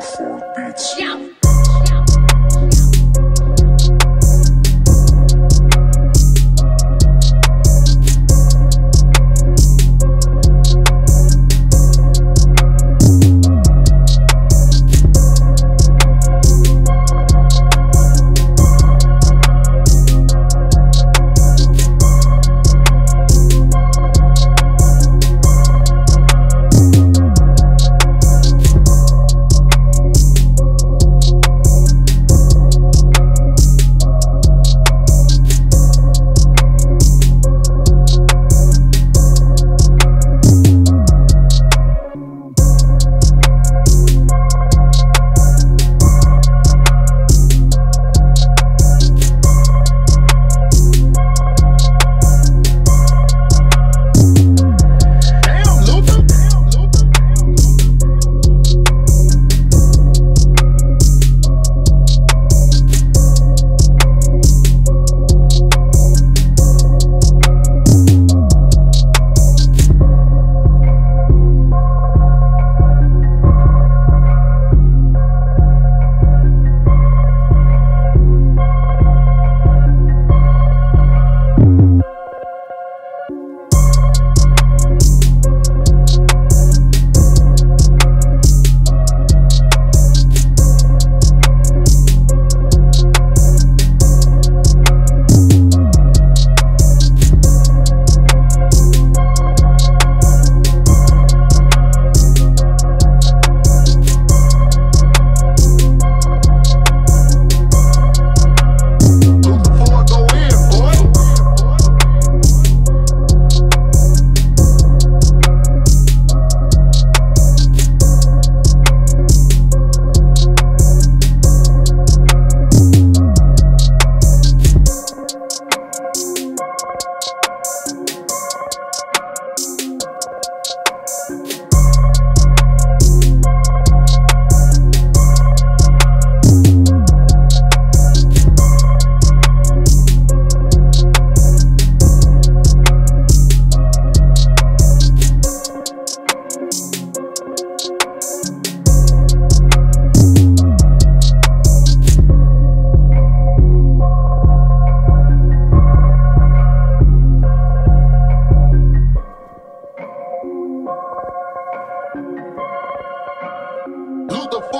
Yeah.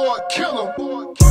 boy, kill him. Boy, kill him.